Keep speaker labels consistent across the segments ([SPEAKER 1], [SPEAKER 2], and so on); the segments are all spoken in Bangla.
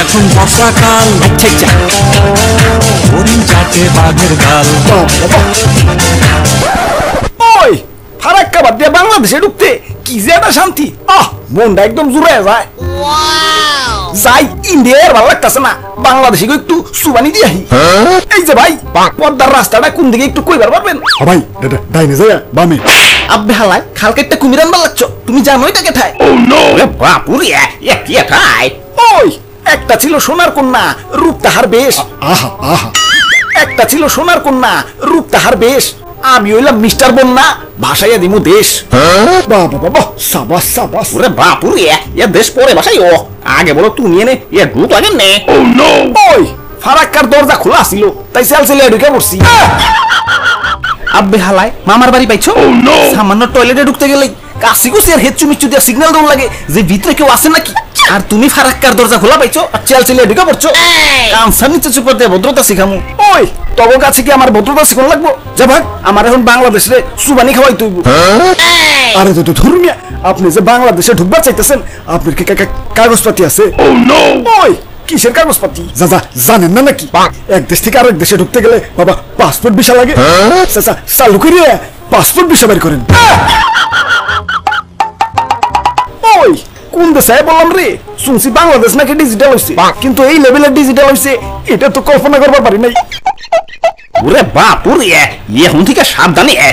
[SPEAKER 1] এখন বর্ষাকাল
[SPEAKER 2] আচ্ছা আচ্ছা
[SPEAKER 1] হরিণ চাটে বাঘের গাল
[SPEAKER 3] ওই ফারাক্কা বাদ দিয়ে বাংলাদেশে ঢুকতে কি যে একটা শান্তি আহ মনটা একদম জুড়ে যায় যাই ইন্ডিয়ার ভালো লাগতেছে না বাংলাদেশে একটু সুবানি দিয়ে আহি এই যে ভাই পদ্মার রাস্তাটা কোন দিকে একটু কইবার পারবেন
[SPEAKER 4] ও ভাই ডাইনে যায় বামে
[SPEAKER 3] আব্বে হালাই খালকে একটা কুমির আনবার লাগছো তুমি জানো এটা কেঠায়
[SPEAKER 2] ওরে বাপুরে এ কি এটাই
[SPEAKER 3] ওই একটা ছিল সোনার কন্যা রূপ তাহার বেশ।
[SPEAKER 4] আহা আহা।
[SPEAKER 3] একটা ছিল সোনার কন্যা রূপ তাহার বেশ। আমি হইলাম মিস্টার বন্যা ভাসাইয়া দিমু দেশ।
[SPEAKER 4] বাবা বাবা সাবাস সাবাস।
[SPEAKER 2] ওরে বাপুরে এ দেশ পরে বাসাই ও আগে বলো তুমি এনে এ ঢুক লাগে নে।
[SPEAKER 3] ওই ফারাক্কার দরজা খোলা ছিল তাই সেল সেলে ঢুকে পড়ছি। আব্বে হালায় মামার বাড়ি পাইছো? সামান্য টয়লেটে ঢুকতে গেলে কাশি কুসি আর হেচ্ছু মিচ্ছু দিয়ে সিগন্যাল দৌড় লাগে যে ভিতরে কেউ আসে নাকি? আর তুমি ফারাক্কার দরজা খোলা পাইছো আর চেল চেলে ঢুকে পড়ছো। কানসার নিচে চুপ করতে ভদ্রতা শিখামু। ওই তব কাছে কি আমার ভদ্রতা শিখন লাগবো? যা ভাগ আমার এখন বাংলাদেশে সুবানি খাওয়াই তুইব।
[SPEAKER 4] আরে তো তো ধর্মিয়া আপনি যে বাংলাদেশে ঢুকবার চাইতেছেন আপনার কি কাগজপাতি আছে?
[SPEAKER 3] ওই কিসের কাগজপাতি?
[SPEAKER 4] যা যা জানেন না নাকি? এক দেশ থেকে আরেক দেশে ঢুকতে গেলে বাবা পাসপোর্ট ভিসা লাগে। চাচা চালু করিয়ে পাসপোর্ট ভিসা বের করেন।
[SPEAKER 3] ওই কোন দেশে বললাম রে? শুনছি বাংলাদেশ নাকি ডিজিটাল হয়েছে কিন্তু এই লেভেলের ডিজিটাল হয়েছে এটা তো কল্পনা করবার পারি নাই।
[SPEAKER 2] ওরে বাপুরে এ হুন থেকে সাবধানে এ।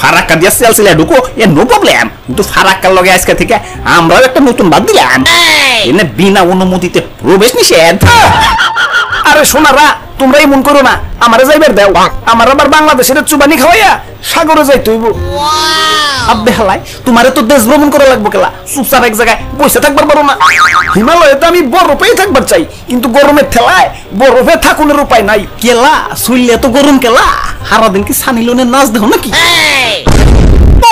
[SPEAKER 2] ফারাক্কা দিয়ে সেল সেলে ঢুকো এ নো প্রবলেম কিন্তু ফারাক্কার লগে আজকে থেকে আমরাও একটা নতুন বাদ দিলাম। এনে বিনা অনুমতিতে প্রবেশ নিষেধ।
[SPEAKER 3] আরে সোনারা তোমরা এমন করো না। আমারে যাইবার দাও। আমার আবার বাংলাদেশের চুবানি খাওয়াইয়া সাগরে যাইতে হইব। আব্বে হালাই তোমারে তো দেশ ভ্রমণ করা লাগবো কেলা। চুপচাপ এক জায়গায় বসে থাকবার পারো না। হিমালয়ে তো আমি বরফেই থাকবার চাই কিন্তু গরমের ঠেলায় বরফে থাকুনের উপায় নাই। কেলা শুইলে তো গরম কেলা। সারাদিন কি সানিলনের নাচ দেখো নাকি?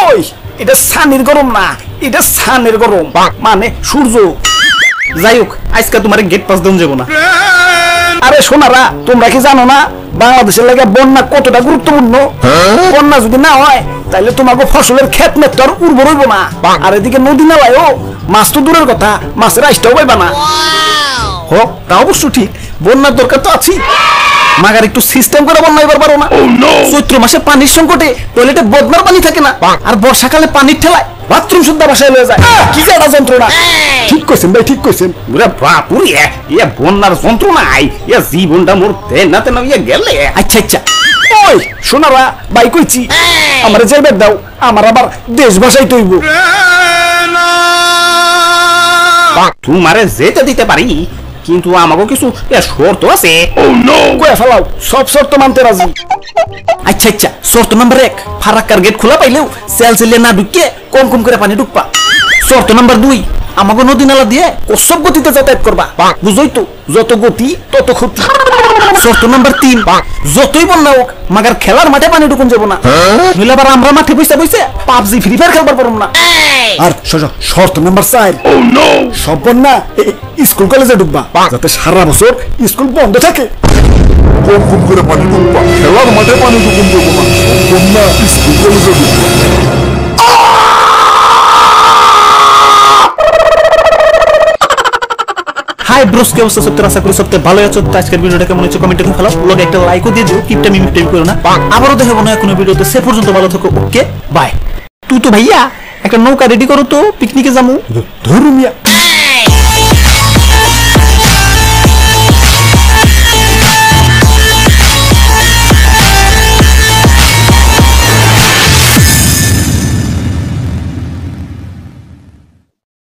[SPEAKER 3] ওই এটা সানির গরম না এটা সানের গরম। মানে সূর্য। যাই হোক আজকে তোমার গেট পাস দেন যাব না। আরে শোনারা তোমরা কি জানো না বাংলাদেশের লাগে বন্যা কতটা গুরুত্বপূর্ণ? বন্যা যদি না হয় তাহলে তোমাকে ফসলের ক্ষেত মেত আর উর্বর হইব না। আর এদিকে নদী নালায় ও মাছ তো দূরের কথা মাছের আইসটাও পাইবা না। হোক তা অবশ্য ঠিক বন্যার দরকার তো আছি মাগার একটু সিস্টেম করে বন্যা এবার পারো না। চৈত্র মাসে পানির সংকটে টয়লেটে বদনার পানি থাকে না। আর বর্ষাকালে পানির ঠেলায় বাথরুম শুদ্ধ বাসায় লয়ে যায়। কি যে একটা যন্ত্রণা।
[SPEAKER 4] ঠিক কইছেন ভাই ঠিক কইছেন।
[SPEAKER 2] ওরে বাপুরে এ বন্যার যন্ত্রণাই এ জীবনটা মোর তেনা তেনা ইয়ে গেলে।
[SPEAKER 3] আচ্ছা আচ্ছা। ওই শোনারা বাই কইছি আমার যাইবার দাও আমার আবার দেশ ভাষাই তৈব।
[SPEAKER 2] তোমারে যেতে দিতে পারি কিন্তু আমাকে কিছু এ শর্ত আছে।
[SPEAKER 3] কয়ে ফেলাও সব শর্ত মানতে রাজি। আচ্ছা আচ্ছা শর্ত নাম্বার এক ফারাক্কার গেট খোলা পাইলেও সেল সেলে না ঢুকিয়ে কম কম করে পানি ঢুকবা। শর্ত নাম্বার দুই আমাকে নদী নালা দিয়ে কসব গতিতে যাতায়াত করবা। বুঝই তো যত গতি তত ক্ষতি। শর্ত নাম্বার তিন যতই বন্যা হোক মাগার খেলার মাঠে পানি ঢুকুন যাব না। নইলে আবার আমরা মাঠে বসে বসে পাবজি ফ্রি ফায়ার খেলবার পারব না।
[SPEAKER 4] আর শর্ত নাম্বার চার সব বন্যা স্কুল কলেজে ঢুকবা যাতে সারা বছর স্কুল বন্ধ থাকে।
[SPEAKER 5] কম কম করে পানি ঢুকবা খেলার মাঠে পানি ঢুকুন দেবো না বন্যা স্কুল কলেজে ঢুকবা।
[SPEAKER 3] হাই ব্রোস কে অবস্থা? সত্যি আশা করি সত্যি ভালো আছো? তো আজকের ভিডিওটা কেমন হচ্ছে কমেন্টে ফেলো ব্লগে একটা লাইকও দিয়ে দিও কিপটা মিমি টাইম করো না। আবারও দেখাবো না কোনো ভিডিওতে। সে পর্যন্ত ভালো থাকো। ওকে বাই তুই তো ভাইয়া একটা নৌকা রেডি করো তো পিকনিকে যাব।
[SPEAKER 4] ধর্মিয়া